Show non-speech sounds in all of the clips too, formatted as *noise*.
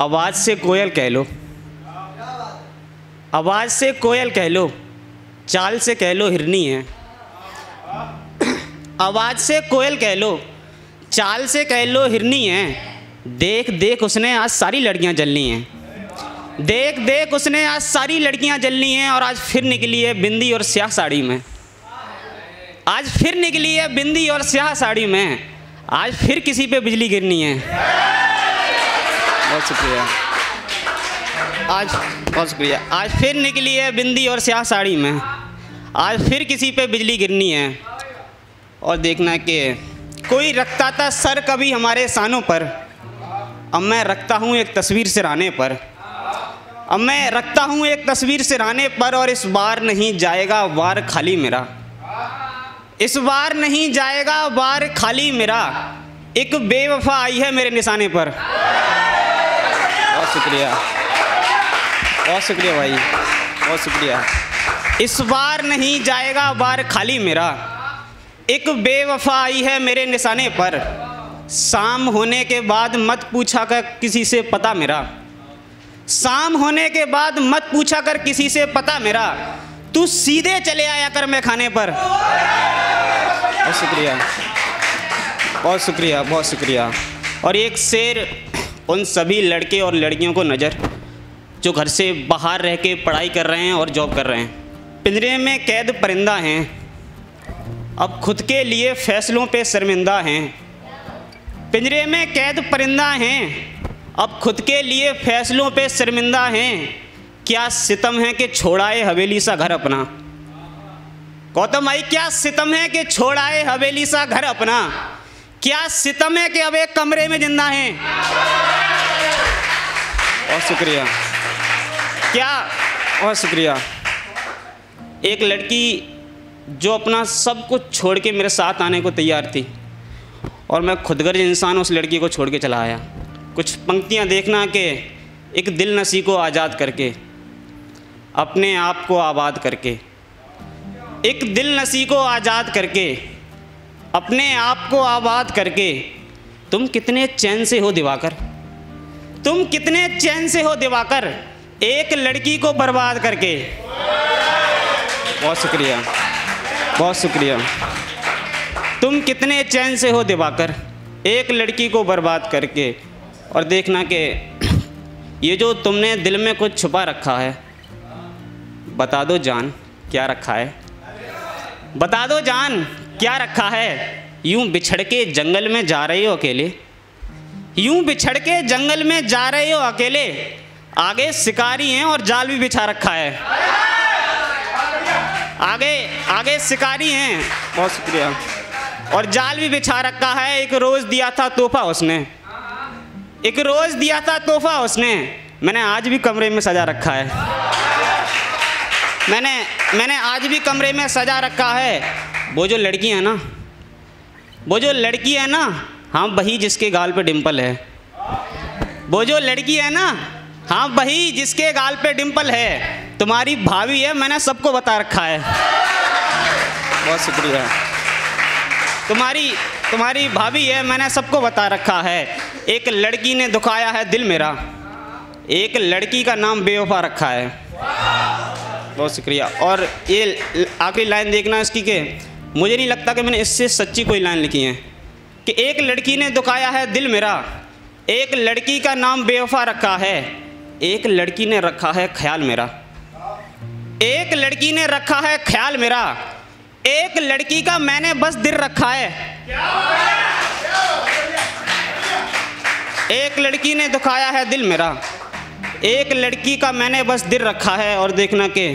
आवाज़ से कोयल कह लो। आवाज़ से कोयल कह लो। चाल से कह लो, हिरनी है। आवाज़ से कोयल कह लो। चाल से कह लो, हिरनी है। देख देख, उसने आज सारी लड़कियाँ जलनी हैं। देख देख, उसने आज सारी लड़कियाँ जलनी हैं और आज फिर निकली है बिंदी और स्याह साड़ी में। आज फिर निकली है बिंदी और स्याह साड़ी में। आज फिर किसी पे बिजली गिरनी है। बहुत शुक्रिया। आज बहुत शुक्रिया। आज फिर निकली है बिंदी और स्याह साड़ी में। आज फिर किसी पे बिजली गिरनी है। और देखना कि कोई रखता था सर कभी हमारे सानों पर। अब मैं रखता हूँ एक तस्वीर सिराने पर। अब मैं रखता हूँ एक तस्वीर सिराने पर और इस बार नहीं जाएगा वार खाली मेरा। इस बार नहीं जाएगा वार खाली मेरा। एक बेवफा आई है मेरे निशाने पर। शुक्रिया। बहुत शुक्रिया भाई, बहुत शुक्रिया। इस बार नहीं जाएगा बार खाली मेरा। एक बेवफा आई है मेरे निशाने पर। शाम होने के बाद मत पूछा कर किसी से पता मेरा। शाम होने के बाद मत पूछा कर किसी से पता मेरा। तू सीधे चले आया कर मैं खाने पर। बहुत शुक्रिया। बहुत शुक्रिया बहुत शुक्रिया। और एक शेर उन सभी लड़के और लड़कियों को नज़र, जो घर से बाहर रह के पढ़ाई कर रहे हैं और जॉब कर रहे हैं। पिंजरे में कैद परिंदा हैं। अब खुद के लिए फैसलों पे शर्मिंदा हैं। पिंजरे में कैद परिंदा हैं। अब खुद के लिए फैसलों पे शर्मिंदा हैं। क्या सितम है कि छोड़ाए हवेली सा घर अपना? गौतम भाई, क्या सितम है कि छोड़ाए हवेली सा घर अपना? क्या सितम है कि अब एक कमरे में ज़िंदा हैं? बहुत शुक्रिया। क्या? बहुत शुक्रिया। एक लड़की जो अपना सब कुछ छोड़ के मेरे साथ आने को तैयार थी और मैं खुदगर्ज इंसान उस लड़की को छोड़ के चला आया। कुछ पंक्तियाँ देखना कि, एक दिल नसी को आज़ाद करके, अपने आप को आबाद करके, एक दिल नसी को आज़ाद करके, अपने आप को आबाद करके, तुम कितने चैन से हो दिवाकर? तुम कितने चैन से हो दिवाकर? एक लड़की को बर्बाद करके। बहुत शुक्रिया। बहुत शुक्रिया। तुम कितने चैन से हो दिवाकर? एक लड़की को बर्बाद करके। और देखना कि *clears throat* ये जो तुमने दिल में कुछ छुपा रखा है, बता दो जान, क्या रखा है? बता दो जान, क्या रखा है? यूँ बिछड़ के जंगल में जा रही हो अकेले? यूँ बिछड़ के जंगल में जा रहे हो अकेले? आगे शिकारी हैं और जाल भी बिछा रखा है। आगे आगे शिकारी हैं। बहुत शुक्रिया। और जाल भी बिछा रखा है। एक रोज़ दिया था तोहफा उसने। एक रोज़ दिया था तोहफा उसने। मैंने आज भी कमरे में सजा रखा है। मैंने मैंने आज भी कमरे में सजा रखा है। वो जो लड़की है ना, वो जो लड़की है ना हाँ वही जिसके गाल पे डिम्पल है। वो जो लड़की है ना हाँ वही जिसके गाल पे डिम्पल है, तुम्हारी भाभी है, मैंने सबको बता रखा है। बहुत शुक्रिया। तुम्हारी तुम्हारी भाभी है, मैंने सबको बता रखा है। एक लड़की ने दुखाया है दिल मेरा। एक लड़की का नाम बेवफा रखा है। बहुत शुक्रिया। और ये आखिरी लाइन देखना इसकी के, मुझे नहीं लगता कि मैंने इससे सच्ची कोई लाइन लिखी है। कि एक लड़की ने दुखाया है दिल मेरा, एक लड़की का नाम बेवफा रखा है, एक लड़की ने रखा है ख्याल मेरा, एक लड़की ने रखा है ख्याल मेरा, एक लड़की का मैंने बस दिल रखा है। एक लड़की ने दुखाया है दिल मेरा, एक लड़की का मैंने बस दिल रखा है और देखना कि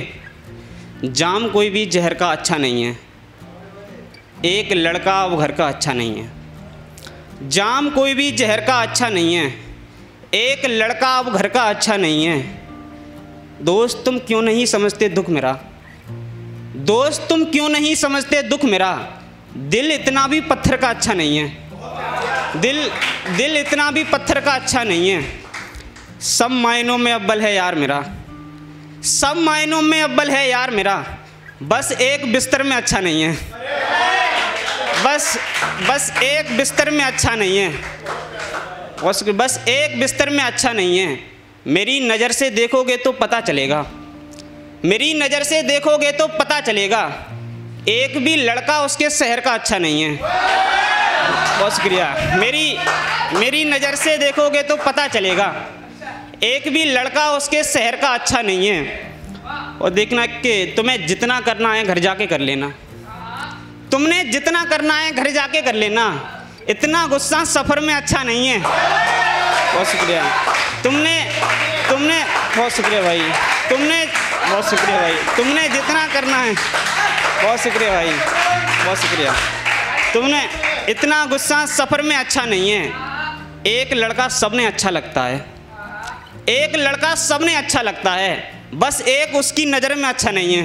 जाम कोई भी जहर का अच्छा नहीं है, एक लड़का वो घर का अच्छा नहीं है। जाम कोई भी जहर का अच्छा नहीं है। एक लड़का अब घर का अच्छा नहीं है। दोस्त, तुम क्यों नहीं समझते दुख मेरा? दोस्त, तुम क्यों नहीं समझते दुख मेरा? दिल इतना भी पत्थर का अच्छा नहीं है। दिल दिल इतना भी पत्थर का अच्छा नहीं है। सब मायनों में अव्वल है यार मेरा। सब मायनों में अव्वल है यार मेरा। बस एक बिस्तर में अच्छा नहीं है। बस बस एक बिस्तर में अच्छा नहीं है। बस एक बिस्तर में अच्छा नहीं है। मेरी नज़र से देखोगे तो पता चलेगा। मेरी नज़र से देखोगे तो पता चलेगा। एक भी लड़का उसके शहर का अच्छा नहीं है। बहुत शुक्रिया। मेरी मेरी नज़र से देखोगे तो पता चलेगा। एक भी लड़का उसके शहर का अच्छा नहीं है। और देखना कि तुम्हें जितना करना है, घर जाके कर लेना। तुमने जितना करना है, घर जाके कर लेना। इतना गुस्सा सफ़र में अच्छा नहीं है। बहुत शुक्रिया। तुमने तुमने, बहुत शुक्रिया भाई। तुमने, बहुत शुक्रिया भाई। तुमने जितना करना है, बहुत शुक्रिया भाई। बहुत शुक्रिया। तुमने इतना गुस्सा सफ़र में अच्छा नहीं है। एक लड़का सबने अच्छा लगता है। एक लड़का सबने अच्छा लगता है। बस एक उसकी नज़र में अच्छा नहीं है।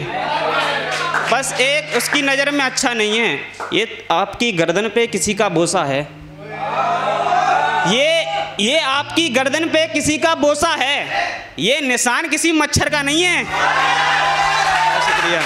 बस एक उसकी नज़र में अच्छा नहीं है। ये आपकी गर्दन पे किसी का बोसा है। ये ये आपकी गर्दन पे किसी का बोसा है। ये निशान किसी मच्छर का नहीं है। शुक्रिया।